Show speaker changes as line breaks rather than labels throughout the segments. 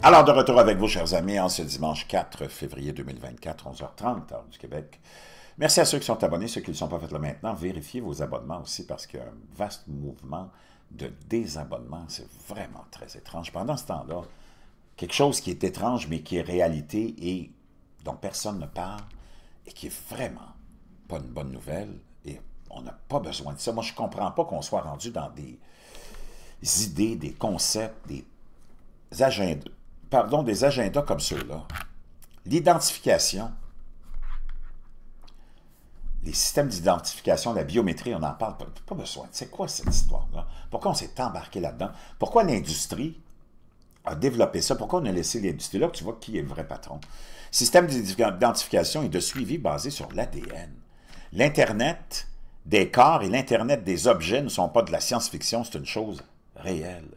Alors, de retour avec vous, chers amis, en ce dimanche 4 février 2024, 11h30, heure du Québec. Merci à ceux qui sont abonnés, ceux qui ne le sont pas fait là maintenant. Vérifiez vos abonnements aussi parce qu'il y a un vaste mouvement de désabonnement. C'est vraiment très étrange. Pendant ce temps-là, quelque chose qui est étrange, mais qui est réalité et dont personne ne parle et qui est vraiment pas une bonne nouvelle. Et on n'a pas besoin de ça. Moi, je ne comprends pas qu'on soit rendu dans des idées, des concepts, des agendas pardon, des agendas comme ceux-là, l'identification, les systèmes d'identification, la biométrie, on n'en parle pas, pas besoin. C'est quoi cette histoire-là? Pourquoi on s'est embarqué là-dedans? Pourquoi l'industrie a développé ça? Pourquoi on a laissé l'industrie là? Tu vois qui est le vrai patron. Système d'identification et de suivi basé sur l'ADN. L'Internet des corps et l'Internet des objets ne sont pas de la science-fiction, c'est une chose réelle.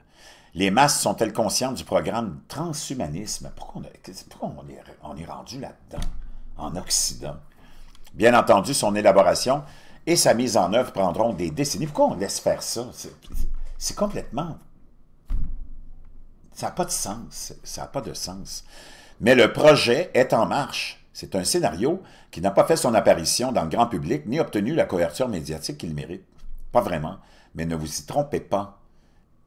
Les masses sont-elles conscientes du programme transhumanisme? Pourquoi on, est, est rendu là-dedans, en Occident? Bien entendu, son élaboration et sa mise en œuvre prendront des décennies. Pourquoi on laisse faire ça? C'est complètement... Ça n'a pas de sens. Ça n'a pas de sens. Mais le projet est en marche. C'est un scénario qui n'a pas fait son apparition dans le grand public ni obtenu la couverture médiatique qu'il mérite. Pas vraiment. Mais ne vous y trompez pas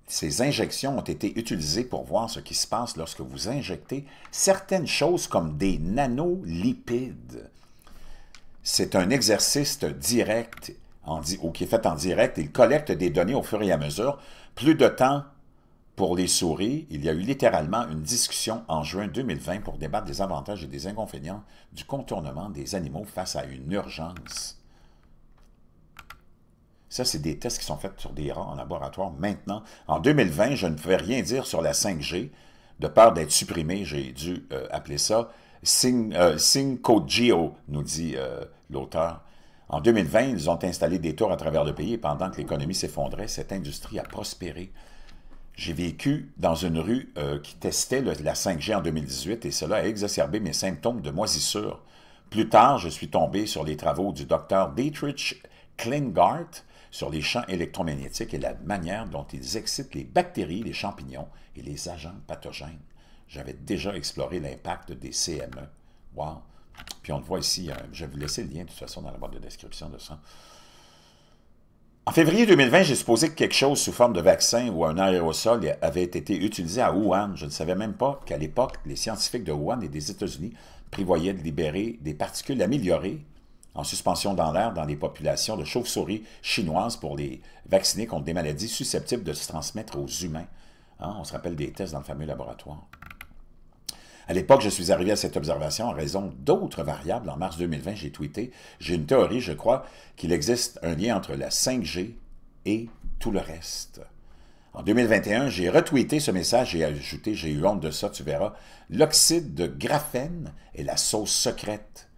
ces injections ont été utilisées pour voir ce qui se passe lorsque vous injectez certaines choses comme des nanolipides. C'est un exercice direct ou qui est fait en direct. Il collecte des données au fur et à mesure. Plus de temps pour les souris. Il y a eu littéralement une discussion en juin 2020 pour débattre des avantages et des inconvénients du contournement des animaux face à une urgence. Ça, c'est des tests qui sont faits sur des rats en laboratoire maintenant. En 2020, je ne pouvais rien dire sur la 5G. De peur d'être supprimé, j'ai dû euh, appeler ça euh, Syncogeo, nous dit euh, l'auteur. En 2020, ils ont installé des tours à travers le pays et pendant que l'économie s'effondrait, cette industrie a prospéré. J'ai vécu dans une rue qui testait la 5G en 2018 et cela a exacerbé mes symptômes de moisissure. Plus tard, je suis tombé sur les travaux du docteur Dietrich Klingart, sur les champs électromagnétiques et la manière dont ils excitent les bactéries, les champignons et les agents pathogènes. J'avais déjà exploré l'impact des CME. Wow! Puis on le voit ici, euh, je vais vous laisser le lien de toute façon dans la boîte de description de ça. En février 2020, j'ai supposé que quelque chose sous forme de vaccin ou un aérosol avait été utilisé à Wuhan. Je ne savais même pas qu'à l'époque, les scientifiques de Wuhan et des États-Unis prévoyaient de libérer des particules améliorées en suspension dans l'air dans les populations de chauves-souris chinoises pour les vacciner contre des maladies susceptibles de se transmettre aux humains. Hein, on se rappelle des tests dans le fameux laboratoire. À l'époque, je suis arrivé à cette observation en raison d'autres variables. En mars 2020, j'ai tweeté « J'ai une théorie, je crois qu'il existe un lien entre la 5G et tout le reste. » En 2021, j'ai retweeté ce message et ajouté « J'ai eu honte de ça, tu verras. L'oxyde de graphène est la sauce secrète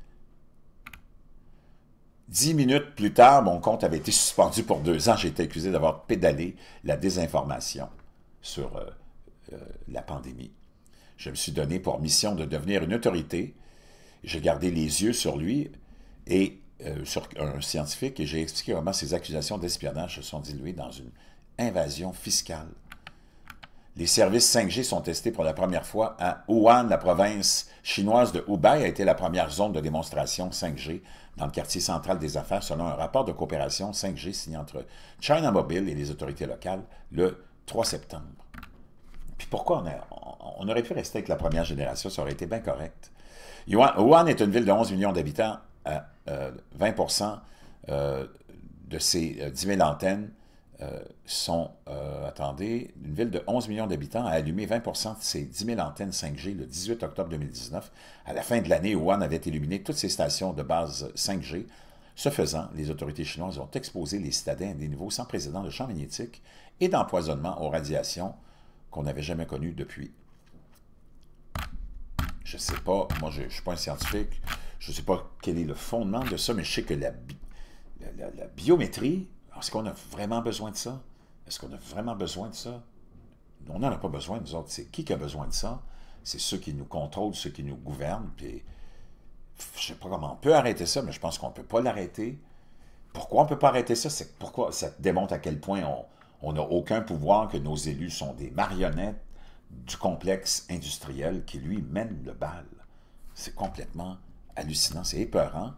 Dix minutes plus tard, mon compte avait été suspendu pour deux ans. J'ai été accusé d'avoir pédalé la désinformation sur euh, euh, la pandémie. Je me suis donné pour mission de devenir une autorité. J'ai gardé les yeux sur lui et euh, sur un scientifique et j'ai expliqué comment ces accusations d'espionnage se sont diluées dans une invasion fiscale. Les services 5G sont testés pour la première fois à Wuhan, la province chinoise de Hubei a été la première zone de démonstration 5G dans le quartier central des affaires selon un rapport de coopération 5G signé entre China Mobile et les autorités locales le 3 septembre. Puis pourquoi on, aurait pu rester avec la première génération, ça aurait été bien correct. Wuhan est une ville de 11 millions d'habitants à 20% euh, euh, de ses 10 euh, 000 antennes sont, attendez, une ville de 11 millions d'habitants a allumé 20 de ses 10 000 antennes 5G le 18 octobre 2019. À la fin de l'année, Wuhan avait éliminé toutes ses stations de base 5G. Ce faisant, les autorités chinoises ont exposé les citadins à des niveaux sans précédent de champs magnétiques et d'empoisonnement aux radiations qu'on n'avait jamais connues depuis. Je ne sais pas, moi je ne suis pas un scientifique, je ne sais pas quel est le fondement de ça, mais je sais que la biométrie, est-ce qu'on a vraiment besoin de ça? Est-ce qu'on a vraiment besoin de ça? On n'en a pas besoin, nous autres. C'est qui qui a besoin de ça? C'est ceux qui nous contrôlent, ceux qui nous gouvernent. Puis, je ne sais pas comment on peut arrêter ça, mais je pense qu'on ne peut pas l'arrêter. Pourquoi on ne peut pas arrêter ça? C'est pourquoi ça démontre à quel point on n'a aucun pouvoir, que nos élus sont des marionnettes du complexe industriel qui, lui, mène le bal. C'est complètement hallucinant, c'est épeurant.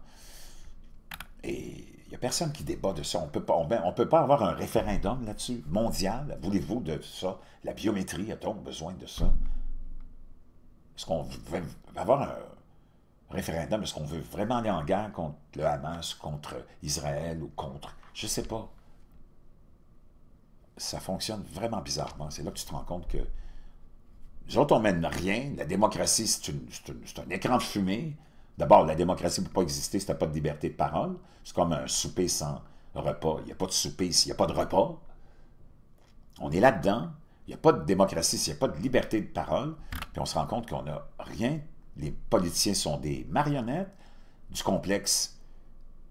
Et n'y a personne qui débat de ça. On peut on, peut pas avoir un référendum là-dessus, mondial. Voulez-vous de ça? La biométrie, a-t-on besoin de ça? Est-ce qu'on veut avoir un référendum? Est-ce qu'on veut vraiment aller en guerre contre le Hamas, contre Israël ou contre... Je ne sais pas. Ça fonctionne vraiment bizarrement. C'est là que tu te rends compte que nous autres, on mène rien. La démocratie, c'est un écran de fumée. D'abord, la démocratie ne peut pas exister si tu n'as pas de liberté de parole. C'est comme un souper sans repas. Il n'y a pas de souper s'il n'y a pas de repas. On est là-dedans. Il n'y a pas de démocratie s'il n'y a pas de liberté de parole. Puis on se rend compte qu'on n'a rien. Les politiciens sont des marionnettes du complexe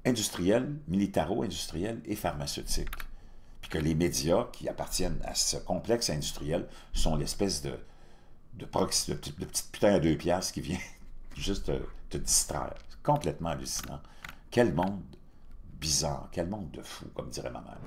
industriel, militaro-industriel et pharmaceutique. Puis que les médias qui appartiennent à ce complexe industriel sont l'espèce de de, proxy, de, petite putain à deux piastres qui vient juste te, distraire. C'est complètement hallucinant. Quel monde bizarre, quel monde de fou, comme dirait ma mère.